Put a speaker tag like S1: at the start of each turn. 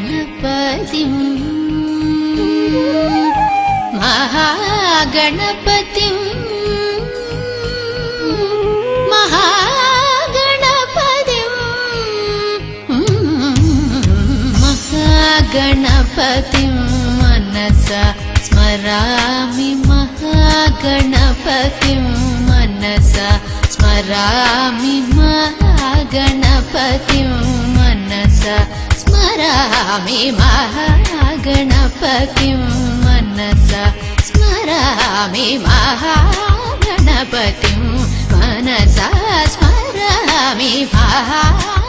S1: महागणपतिम् महागणपतिम् महागणपतिम् महागणपतिम् मनसा स्मरामि महागणपतिम् मनसा स्मरामि महागणपतिम् स्मरामि महागणपतिम् मनसा। स्मरामि महागणपतिम् मनसा। स्मरामि महागणपतिम्